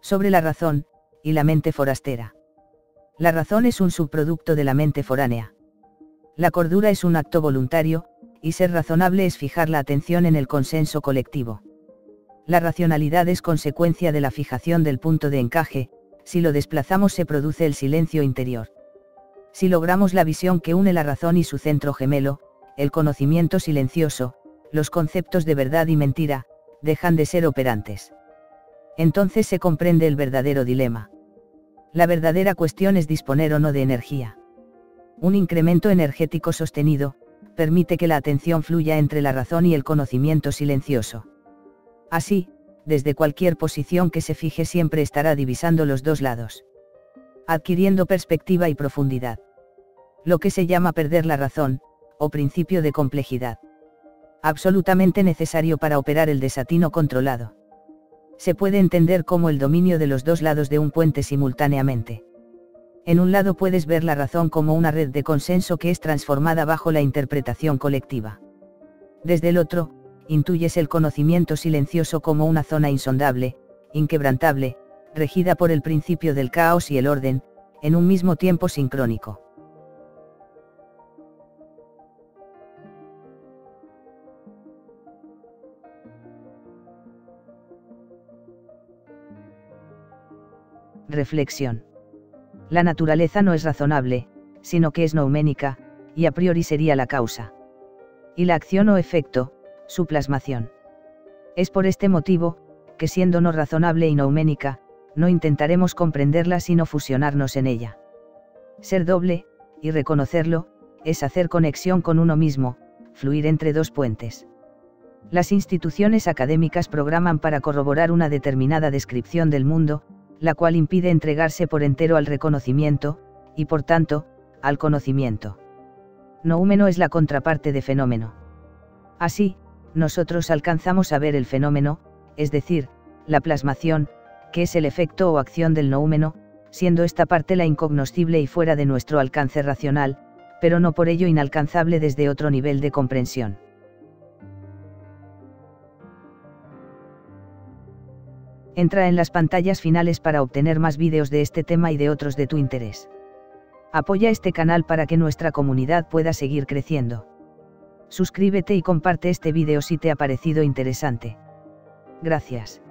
Sobre la razón, y la mente forastera. La razón es un subproducto de la mente foránea. La cordura es un acto voluntario, y ser razonable es fijar la atención en el consenso colectivo. La racionalidad es consecuencia de la fijación del punto de encaje, si lo desplazamos se produce el silencio interior. Si logramos la visión que une la razón y su centro gemelo, el conocimiento silencioso, los conceptos de verdad y mentira, dejan de ser operantes. Entonces se comprende el verdadero dilema. La verdadera cuestión es disponer o no de energía. Un incremento energético sostenido, permite que la atención fluya entre la razón y el conocimiento silencioso. Así, desde cualquier posición que se fije siempre estará divisando los dos lados. Adquiriendo perspectiva y profundidad. Lo que se llama perder la razón, o principio de complejidad. Absolutamente necesario para operar el desatino controlado. Se puede entender como el dominio de los dos lados de un puente simultáneamente. En un lado puedes ver la razón como una red de consenso que es transformada bajo la interpretación colectiva. Desde el otro, intuyes el conocimiento silencioso como una zona insondable, inquebrantable, regida por el principio del caos y el orden, en un mismo tiempo sincrónico. Reflexión. La naturaleza no es razonable, sino que es nouménica, y a priori sería la causa. Y la acción o efecto, su plasmación. Es por este motivo, que siendo no razonable y nouménica, no intentaremos comprenderla sino fusionarnos en ella. Ser doble, y reconocerlo, es hacer conexión con uno mismo, fluir entre dos puentes. Las instituciones académicas programan para corroborar una determinada descripción del mundo, la cual impide entregarse por entero al reconocimiento, y por tanto, al conocimiento. Noúmeno es la contraparte de fenómeno. Así, nosotros alcanzamos a ver el fenómeno, es decir, la plasmación, que es el efecto o acción del noúmeno, siendo esta parte la incognoscible y fuera de nuestro alcance racional, pero no por ello inalcanzable desde otro nivel de comprensión. Entra en las pantallas finales para obtener más vídeos de este tema y de otros de tu interés. Apoya este canal para que nuestra comunidad pueda seguir creciendo. Suscríbete y comparte este vídeo si te ha parecido interesante. Gracias.